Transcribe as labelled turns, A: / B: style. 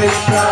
A: Krishna